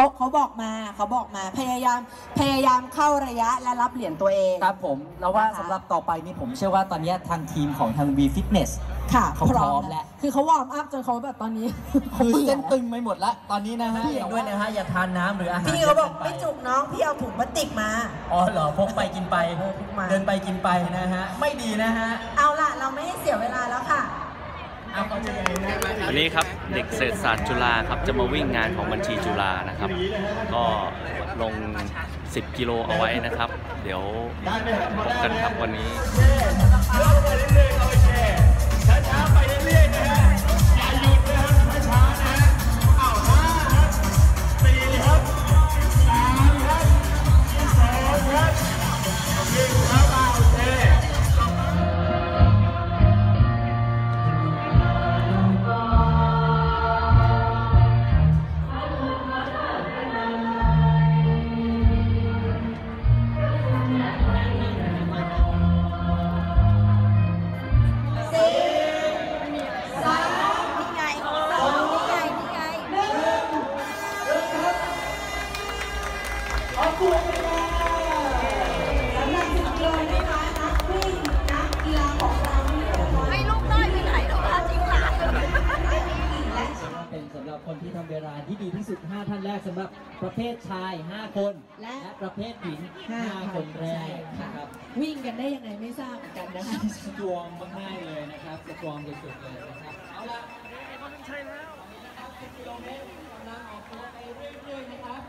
เขาเขาบอกมาเขาบอกมาพยายามพยายามเข้าระยะและรับเหรียญตัวเอง ครับผมแล้วว่านะคะสำหรับต่อไปนี้ผมเชื่อว่าตอนนี้ทางทีมของทาง V Fitness ค่ะเขาพร้อมแล้ว คือเขาวอร์มอัพจนเขาแบบตอนนี้ คือเส้นตึงไปหมดละ ตอนนี้นะฮะพี่เห็นด้วยนะฮะ อย่าทานน้ำหรืออาหารพี่เขาบอกยะนปไม่จุกน้องพี่เอาถุงพลาสติกมา อ๋อเหรอพกไปกินไปเออพกมาเดินไปกินไปนะฮะ ไม่ดีนะฮะ เอาล่ะ เราไม่ให้เสียเวลาแล้วค่ะ วันนี้ครับเด็กเศรษฐศาสตร์จุฬาครับจะมาวิ่งงานของบัญชีจุฬานะครับ ก็ลง 10 กิโลเอาไว้นะครับ เดี๋ยวพบกันครับวันนี้ เป็นสำหรับคนที่ทำเวลาที่ดีที่สุด 5 ท่านแรกสำหรับประเภทชาย 5 คน และประเภทหญิงห้า5คนแรกค่ะนะครับวิ่งกันได้ยังไงไม่ทราบเหมือนกันนะคะสตรองมากๆเลยนะครับสตรองสุดๆเลยนะครับเอาละใช่แล้ว10กิโลเมตรกำลังออกตัวไปเรื่อยๆนะครับ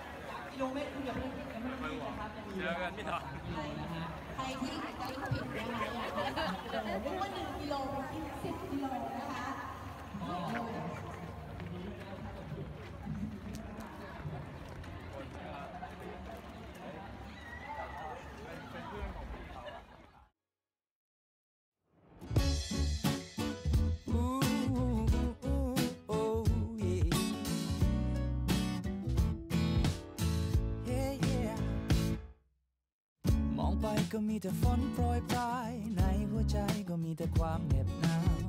3กิโลเมตรคุณอย่าเพิ่งอย่าเพิ่งรีบนะครับเจอกันพี่ต่อกิโลนะฮะใครที่จะลิขิตนะคะอยากจะเดี๋ยวรู้ว่าหนึ่งกิโลสิบกิโลนะคะ ก็มีแต่ฝนโปรยปลาย ในหัวใจก็มีแต่ความเหน็บหนาว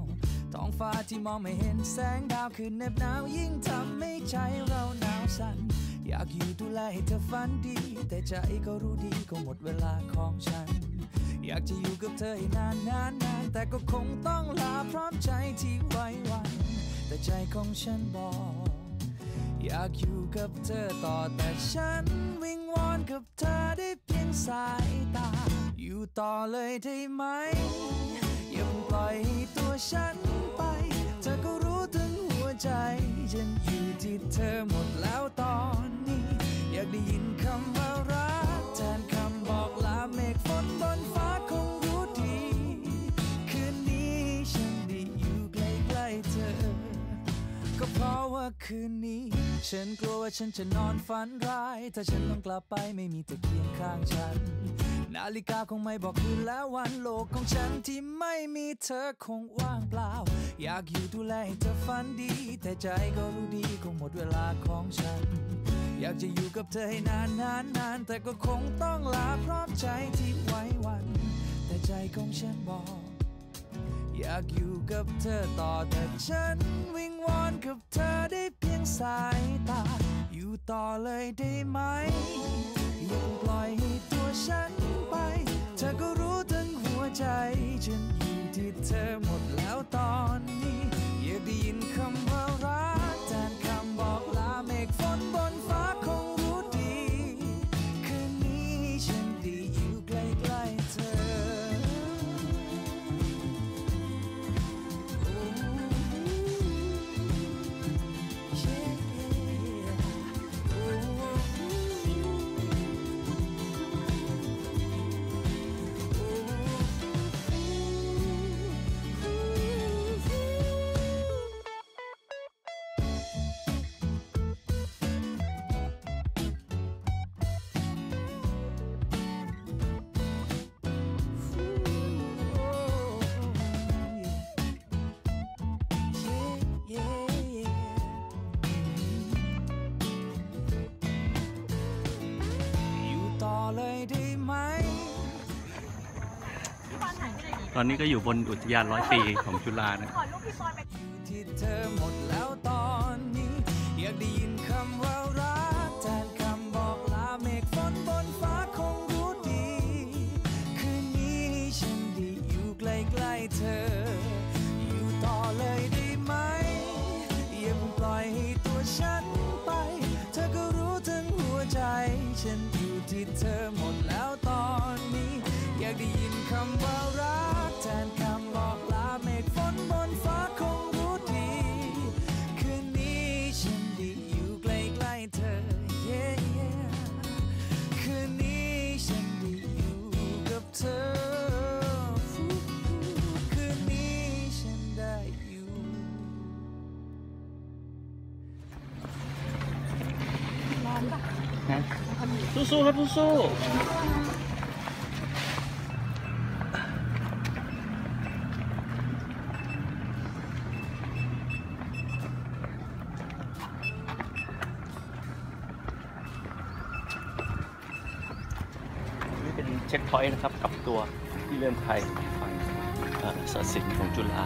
ท้องฟ้าที่มองไม่เห็นแสงดาวคือเหน็บหนาวยิ่งทำให้ใจเราหนาวสั่นอยากอยู่ดูแลให้เธอฝันดี แต่ใจก็รู้ดีก็หมดเวลาของฉัน อยากจะอยู่กับเธอให้นานนานนานแต่ก็คงต้องลาพร้อมใจที่ไว้วัน แต่ใจของฉันบอก อยากอยู่กับเธอต่อแต่ฉันวิงวอนกับเธอได้เพียง สายตา อยู่ต่อเลยได้ไหม อย่าเพิ่งปล่อยให้ตัวฉันไป เธอก็รู้ถึงหัวใจฉันอยู่ที่เธอหมดแล้วตอนนี้ อยากได้ยินคำว่ารักแทนคำบอกลาเมฆฝนบนฟ้าคงรู้ดี คืนนี้ฉันได้อยู่ใกล้ๆเธอ ก็เพราะว่าคืนนี้ ฉันกลัวว่าฉันจะนอนฝันร้าย ถ้าฉันต้องกลับไปไม่มีเธอเคียงข้างฉัน นาฬิกาคงไม่บอกคืนและวันโลกของฉันที่ไม่มีเธอคงว่างเปล่า อยากอยู่ดูแลให้เธอฝันดี แต่ใจก็รู้ดีคงหมดเวลาของฉัน อยากจะอยู่กับเธอให้นานนานนานแต่ก็คงต้องลาพร้อมใจที่ไว้วัน แต่ใจของฉันบอกอยากอยู่กับเธอต่อแต่ฉันวิงวอนกับเธอได้ งสายตา อยู่ต่อเลยได้ไหม อย่าเพิ่งปล่อยให้ตัวฉันไป เธอก็รู้ทั้งหัวใจ ฉันอยู่ที่เธอหมดแล้วตอนนี้ อยากได้ยินคำว่ารักแทนคำบอกลาเมฆฝนบนฟ้า ต่อเลยด้ไหม ตอนนี้ก็อยู่บนอุทยานร้อยปีของชุฬานะ อยู่ที่เธอหมดแล้วตอนนี้ อยากได้ยินคำว่ารักแทนคำบอกลาเมฆฝนบนฟ้าคงรู้ดี คืนนี้ฉันได้อยู่ใกล้ๆเธอ อยู่ต่อเลยได้ไหมอย่าปล่อยให้ตัวฉัน น สู้ๆครับสู้ๆนี่เป็นเช็คพอยต์นะครับกับตัวที่เลื่อนไทยฝั่งเอ่อศาสินของจุฬา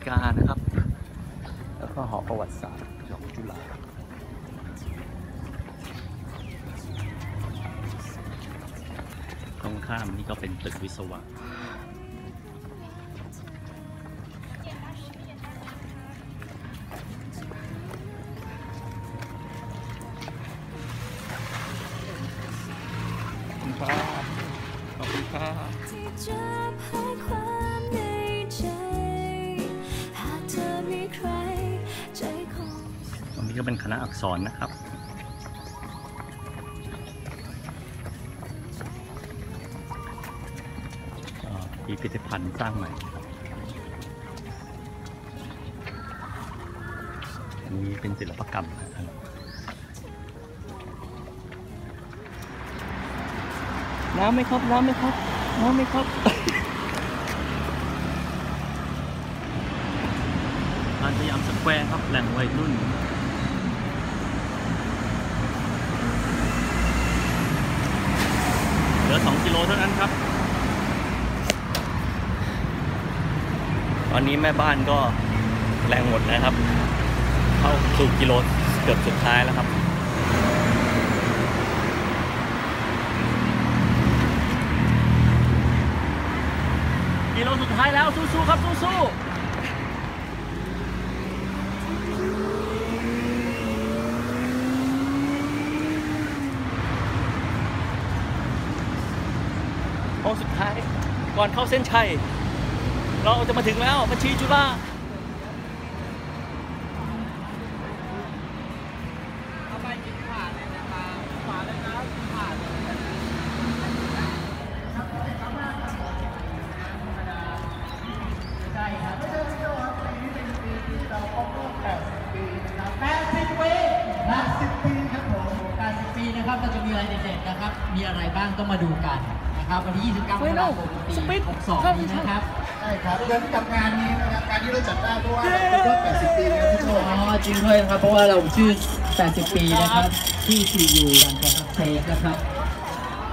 เป็นหอนาฬิกานะครับ แล้วก็หอประวัติศาสตร์ของจุฬาตรงข้ามนี่ก็เป็นตึกวิศวะ นี้ก็เป็นคณะอักษรนะครับอ่าพิพิธภัณฑ์สร้างใหม่อันนี้เป็นศิลปกรรมนะครับน้ำไหมครับ น้ำไหมครับ น้ำไหมครับลานสยามสแควร์ครับ แหล่งวัยรุ่น เห ลือ 2 กิโลเท่านั้นครับ ตอนนี้แม่บ้านก็แรงหมดนะครับ เข้าสู่กิโลเกือบสุดท้ายแล้วครับกิโลสุดท้ายแล้วสู้ๆครับสู้ๆ งสุดท้าย ก่อนเข้าเส้นชัย เราจะมาถึงแล้วบัญชีจุฬา80ปี80ปีครับผม80ปีนะครับเราจะมีอะไรเด็ดๆนะครับ มีอะไรบ้างต้องมาดูกัน นะครับวันที่ 29มกราคมปี62นี้นะครับใช่ครับเหมือนกับงานนี้นะครับงานที่เราจัดได้เพราะว่าเราครบ80 ปีแล้วพี่โชคอ๋อจริงด้วยนะครับเพราะว่าเราชื่อ 80 ปีนะครับที่ซียูรันคอนเทสนะครับ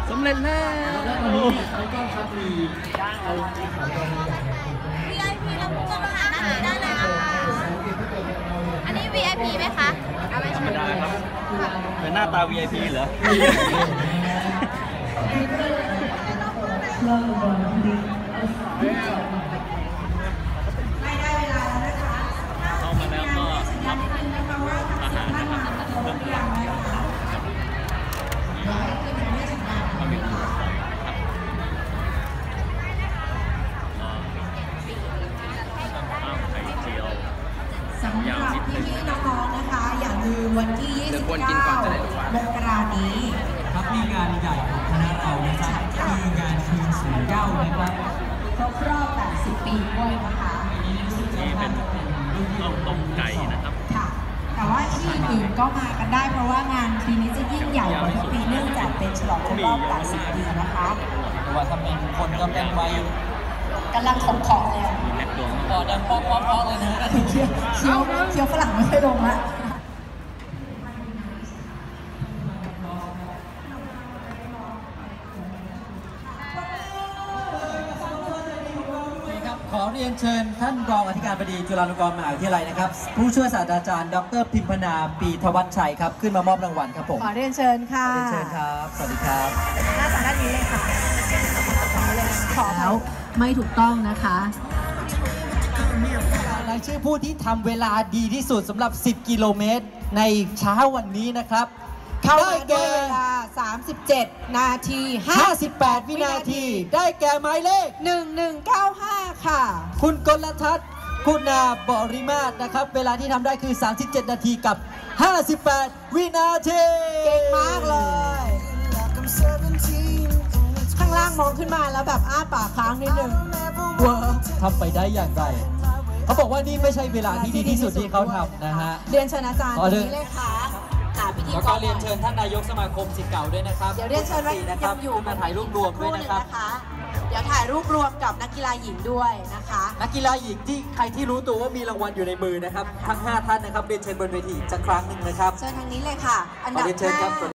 สำเร็จแล้วแล้ววันนี้เนี่ยเขาก็ครับมีเอาที่เขาจะมีอย่างนี้ VIP เราพูดกันมาหาหน้าได้เลยนะคะอันนี้ VIP ไหมคะเอาไม่ใช่ไม่ได้ครับเป็นหน้าตา VIP เหรอ เข้ามาแล้วก็รับอาหารนะครับเพิ่มเติมก็มีข้าวนะครับข้าวไข่เจียวสำหรับพี่ๆน้องๆนะคะ อย่าลืมวันที่ 29มกรานี้ มีงานใหญ่ของคณะเรานะครับคืองานคืนสู่เก้านะครับครบรอบ 80 ปีด้วยนะคะนี่เป็นข้าวต้มไก่นะครับค่ะ แต่ว่าที่อื่นก็มากันได้เพราะว่างานปีนี้จะยิ่งใหญ่กว่าทุกปีเนื่องจากเป็นฉลองครบรอบ 80 ปีนะคะเพราะว่าถ้าเป็นคนก็เป็นวัยกำลังของของเลยอะมีแม็กดวงต่อดังป๊อกๆๆเลยนะเคี้ยวเคี้ยวเคี้ยวฝรั่งไม่ค่อยลงละ เรียนเชิญท่านรองอธิการบดีจุฬาลงกรณ์มหาวิทยาลัยนะครับ ผู้ช่วยศาสตราจารย์ ดรพิมพนาปีทวัชชัยครับ ขึ้นมามอบรางวัลครับผมขอเรียนเชิญค่ะเรียนเชิญครับ สวัสดีครับหน้าสองด้านนี้เลยค่ะขอแล้วไม่ถูกต้องนะคะรายชื่อผู้ที่ทำเวลาดีที่สุดสำหรับ 10 กิโลเมตรในเช้าวันนี้นะครับ เข้าได้มาด้วแก่ยเวลา 37 นาที 58 วินาที ได้แก่หมายเลข 1195 ค่ะ คุณกลทัศน์คุณาบริมาศนะครับ เวลาที่ทำได้คือ 37 นาทีกับ 58 วินาที เก่งมากเลย ข้างล่างมองขึ้นมาแล้วแบบอ้าปากค้างนิดนึงเว้อทำไปได้อย่างไรเขาบอกว่านี่ไม่ใช่เวลาที่ดีที่สุดที่เขาทำนะฮะ เรียนเชิญอาจารย์ขอตรงเรียนนี้เลยค่ะค่ะพิธี แล้วกก็รเรียนเชิญท่านนายกสมาคมศิษย์เก่าด้วยนะครับเดี๋ยวเรียนเชิญไว้คุณศรีนะคยัรับงอยู่ขึ้นมาถ่ายรูปรวมด้วยนะครับสักหงเดี๋ยวถ่ายรูปรวมกับนักกีฬาหญิงด้วยนะคะ นักกีฬาหญิงที่ใครที่รู้ตัวว่ามีรางวัลอยู่ในมือนะครับทั้ง 5 ท่านนะครับเรียนเชิญบนเวทีอีกสักครั้งหนึ่งนะครับเชิญทางนี้เลยค่ะ อันขอดับเรียนเชิญครับห้า